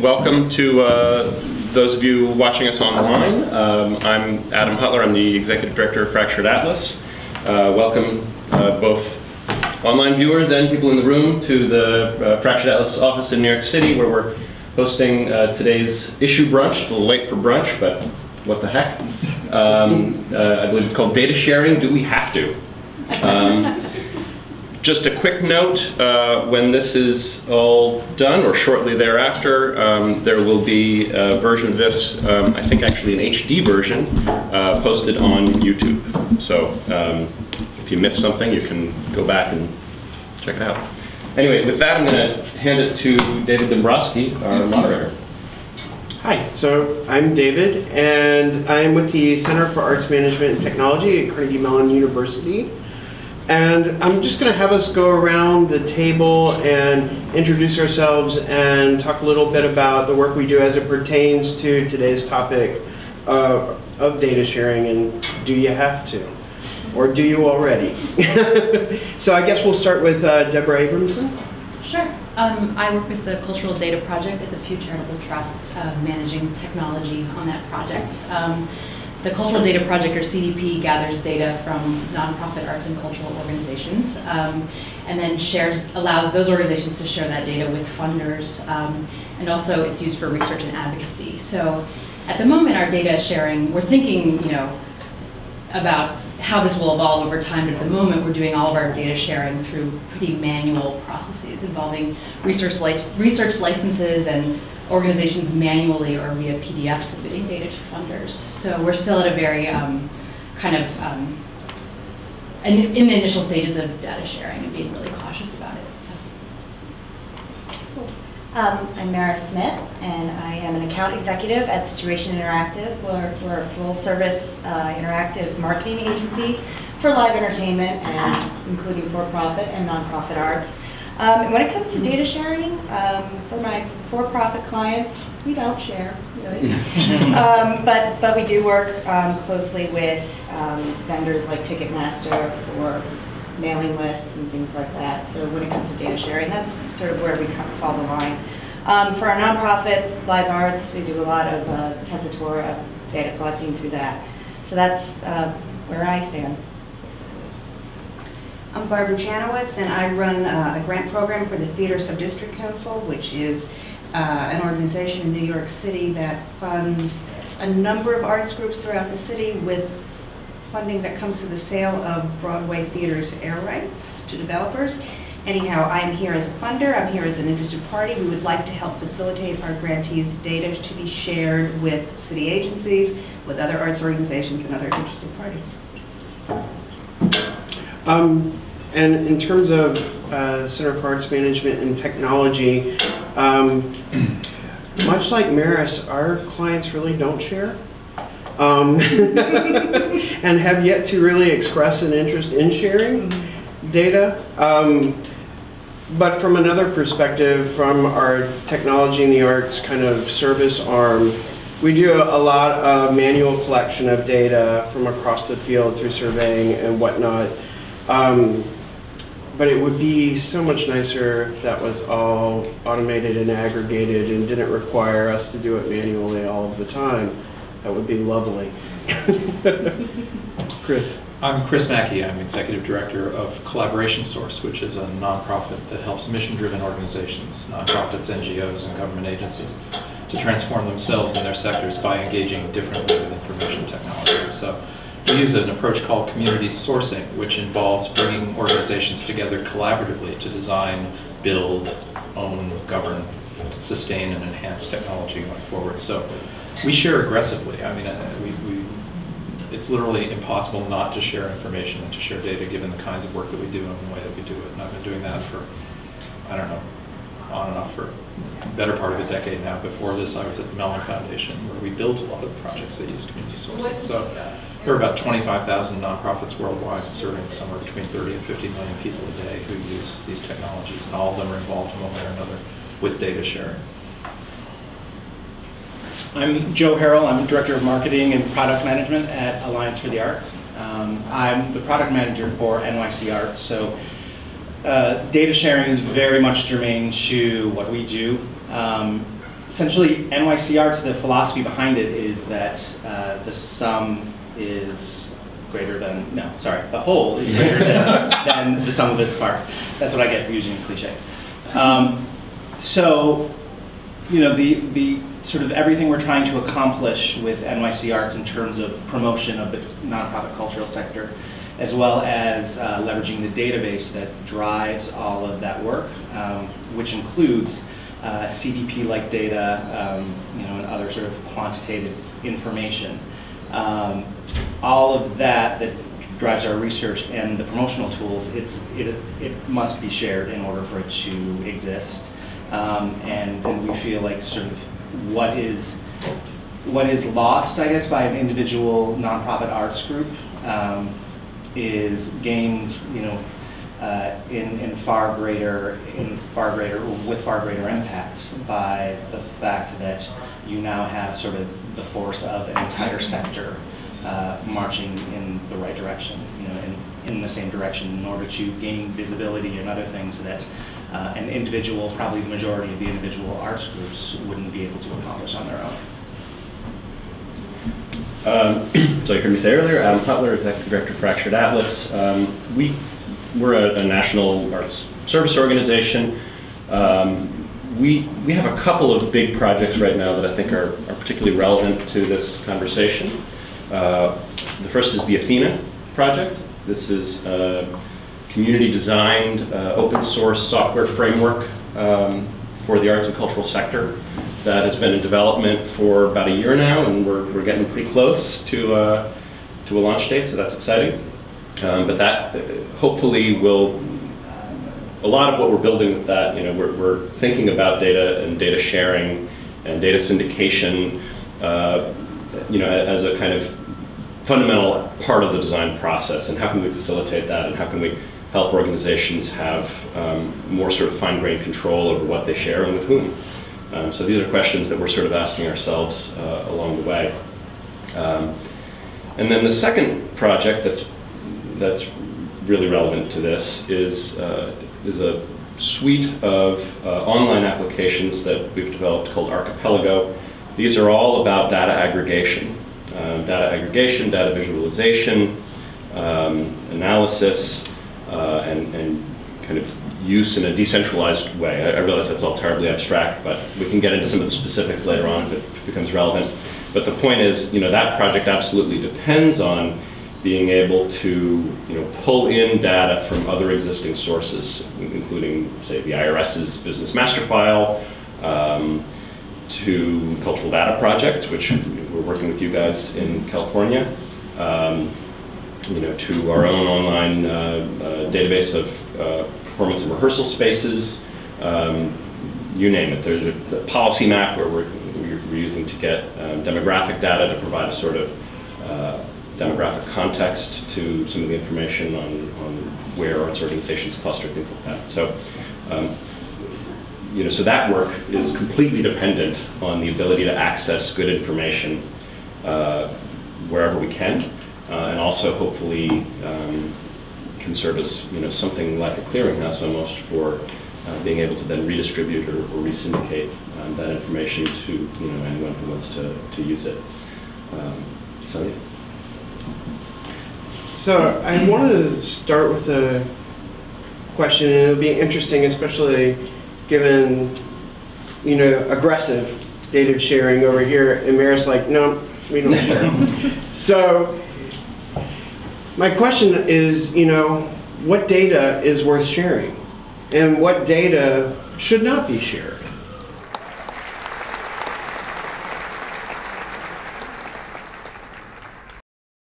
welcome to uh, those of you watching us online. Um, I'm Adam Huttler. I'm the Executive Director of Fractured Atlas. Uh, welcome uh, both online viewers and people in the room to the uh, Fractured Atlas office in New York City where we're hosting uh, today's issue brunch. It's a little late for brunch, but what the heck. Um, I believe it's called Data Sharing. Do we have to? Um, just a quick note, uh, when this is all done, or shortly thereafter, um, there will be a version of this, um, I think actually an HD version, uh, posted on YouTube. So um, if you missed something, you can go back and check it out. Anyway, with that, I'm going to hand it to David Dombrosky, our moderator. Hi, so I'm David, and I'm with the Center for Arts Management and Technology at Carnegie Mellon University. And I'm just going to have us go around the table and introduce ourselves and talk a little bit about the work we do as it pertains to today's topic uh, of data sharing and do you have to? Or do you already? so I guess we'll start with uh, Deborah Abramson. Sure. Um, I work with the Cultural Data Project at the Pew Charitable Trust, uh, managing technology on that project. Um, the Cultural Data Project, or CDP, gathers data from nonprofit arts and cultural organizations, um, and then shares, allows those organizations to share that data with funders, um, and also it's used for research and advocacy. So, at the moment, our data sharing, we're thinking, you know, about how this will evolve over time, but at the moment, we're doing all of our data sharing through pretty manual processes involving research, li research licenses and organizations manually or via PDF submitting data to funders. So we're still at a very um, kind of um, in, in, the initial stages of data sharing and being really cautious about it. So. Um, I'm Maris Smith, and I am an account executive at Situation Interactive. We're, we're a full-service uh, interactive marketing agency for live entertainment, and including for-profit and nonprofit arts. Um, when it comes to data sharing, um, for my for-profit clients, we don't share, really. um, but, but we do work um, closely with um, vendors like Ticketmaster for mailing lists and things like that. So when it comes to data sharing, that's sort of where we come, fall the line. Um, for our nonprofit, Live Arts, we do a lot of uh, Tessitura data collecting through that. So that's uh, where I stand. I'm Barbara Janowitz, and I run uh, a grant program for the Theater Subdistrict Council, which is uh, an organization in New York City that funds a number of arts groups throughout the city with funding that comes through the sale of Broadway theater's air rights to developers. Anyhow, I'm here as a funder, I'm here as an interested party. We would like to help facilitate our grantees' data to be shared with city agencies, with other arts organizations, and other interested parties. Um, and in terms of uh, Center for Arts Management and Technology, um, much like Maris, our clients really don't share. Um, and have yet to really express an interest in sharing data. Um, but from another perspective, from our technology and the arts kind of service arm, we do a lot of manual collection of data from across the field through surveying and whatnot. Um, but it would be so much nicer if that was all automated and aggregated and didn't require us to do it manually all of the time. That would be lovely. Chris. I'm Chris Mackie. I'm Executive Director of Collaboration Source, which is a nonprofit that helps mission-driven organizations, nonprofits, NGOs, and government agencies to transform themselves and their sectors by engaging differently with information technologies. So we use an approach called community sourcing, which involves bringing organizations together collaboratively to design, build, own, govern, sustain, and enhance technology going forward. So we share aggressively. I mean, uh, we, we, it's literally impossible not to share information and to share data given the kinds of work that we do and the way that we do it. And I've been doing that for, I don't know, on and off for better part of a decade now. Before this, I was at the Mellon Foundation, where we built a lot of the projects that use community sourcing. So there are about 25,000 nonprofits worldwide serving somewhere between 30 and 50 million people a day who use these technologies, and all of them are involved in one way or another with data sharing. I'm Joe Harrell. I'm Director of Marketing and Product Management at Alliance for the Arts. Um, I'm the product manager for NYC Arts, so uh, data sharing is very much germane to what we do. Um, essentially, NYC Arts, the philosophy behind it is that uh, the sum is greater than, no, sorry, the whole is greater than, than the sum of its parts. That's what I get for using a cliche. Um, so, you know, the, the sort of everything we're trying to accomplish with NYC Arts in terms of promotion of the nonprofit cultural sector, as well as uh, leveraging the database that drives all of that work, um, which includes uh, CDP-like data, um, you know, and other sort of quantitative information. Um, all of that that drives our research and the promotional tools, it's, it, it must be shared in order for it to exist. Um, and, and we feel like sort of what is, what is lost, I guess, by an individual nonprofit arts group um, is gained, you know, uh, in, in far greater, in far greater, with far greater impact by the fact that you now have sort of the force of an entire sector uh, marching in the right direction, you know, in, in the same direction in order to gain visibility and other things that uh, an individual, probably the majority of the individual arts groups wouldn't be able to accomplish on their own. Um, so you heard me say earlier, Adam Huttler, Executive Director of Fractured Atlas. Um, we, we're a, a national arts service organization. Um, we, we have a couple of big projects right now that I think are, are particularly relevant to this conversation. Uh, the first is the Athena project. This is a community designed uh, open source software framework um, for the arts and cultural sector that has been in development for about a year now, and we're, we're getting pretty close to, uh, to a launch date, so that's exciting. Um, but that uh, hopefully will, a lot of what we're building with that, you know, we're, we're thinking about data and data sharing and data syndication, uh, you know, as a kind of fundamental part of the design process, and how can we facilitate that, and how can we help organizations have um, more sort of fine-grained control over what they share and with whom. Um, so these are questions that we're sort of asking ourselves uh, along the way. Um, and then the second project that's that's really relevant to this is uh, is a suite of uh, online applications that we've developed called Archipelago. These are all about data aggregation, um, data aggregation, data visualization, um, analysis, uh, and, and kind of use in a decentralized way. I, I, realize that's all terribly abstract, but we can get into some of the specifics later on if it becomes relevant. But the point is, you know, that project absolutely depends on being able to, you know, pull in data from other existing sources, including, say, the IRS's business master file, um, to Cultural Data Project, which we're working with you guys in California. Um, you know, to our own online uh, uh, database of uh, performance and rehearsal spaces, um, you name it. There's a, PolicyMap where we're, we're, using to get um, demographic data to provide a sort of uh, demographic context to some of the information on, on where arts organizations cluster, things like that. So, um, you know, so that work is completely dependent on the ability to access good information uh, wherever we can uh, and also hopefully um, can serve as you know something like a clearinghouse almost for uh, being able to then redistribute or, or resyndicate um, that information to you know anyone who wants to, to use it. Um, so yeah. So I wanted to start with a question, and it would be interesting, especially given you know aggressive data sharing over here, and Maris like, no, we don't share. so my question is, you know, what data is worth sharing? And what data should not be shared?